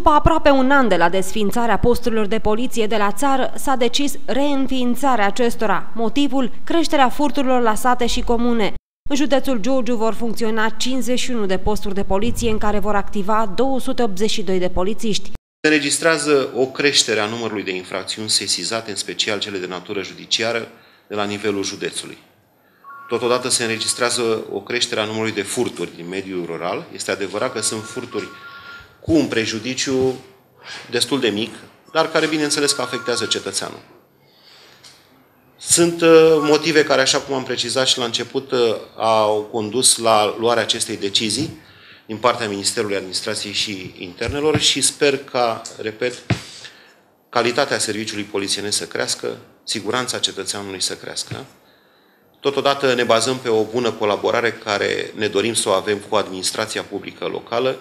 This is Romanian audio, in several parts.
După aproape un an de la desfințarea posturilor de poliție de la țară, s-a decis reînființarea acestora, motivul creșterea furturilor la sate și comune. În județul Giurgiu vor funcționa 51 de posturi de poliție în care vor activa 282 de polițiști. Se înregistrează o creștere a numărului de infracțiuni sesizate, în special cele de natură judiciară, de la nivelul județului. Totodată se înregistrează o creștere a numărului de furturi din mediul rural. Este adevărat că sunt furturi cu un prejudiciu destul de mic, dar care, bineînțeles, că afectează cetățeanul. Sunt uh, motive care, așa cum am precizat și la început, uh, au condus la luarea acestei decizii din partea Ministerului Administrației și Internelor și sper ca, repet, calitatea serviciului polițienesc să crească, siguranța cetățeanului să crească. Totodată ne bazăm pe o bună colaborare care ne dorim să o avem cu administrația publică locală,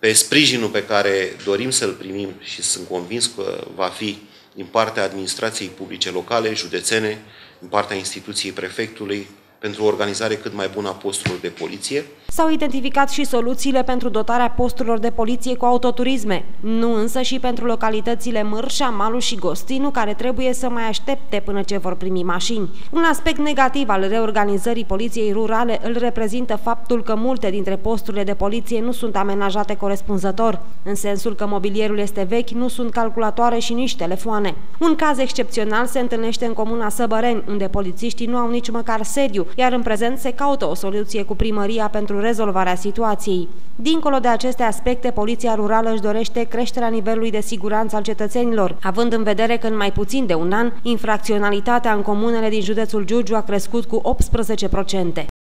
pe sprijinul pe care dorim să-l primim și sunt convins că va fi din partea administrației publice locale, județene, din partea instituției prefectului, pentru o organizare cât mai bună a posturilor de poliție. S-au identificat și soluțiile pentru dotarea posturilor de poliție cu autoturisme, nu însă și pentru localitățile Mârșa, Malu și Gostinu, care trebuie să mai aștepte până ce vor primi mașini. Un aspect negativ al reorganizării poliției rurale îl reprezintă faptul că multe dintre posturile de poliție nu sunt amenajate corespunzător, în sensul că mobilierul este vechi, nu sunt calculatoare și nici telefoane. Un caz excepțional se întâlnește în comuna Săbăreni, unde polițiștii nu au nici măcar sediu, iar în prezent se caută o soluție cu primăria pentru rezolvarea situației. Dincolo de aceste aspecte, Poliția Rurală își dorește creșterea nivelului de siguranță al cetățenilor, având în vedere că în mai puțin de un an, infracționalitatea în comunele din județul Giurgiu a crescut cu 18%.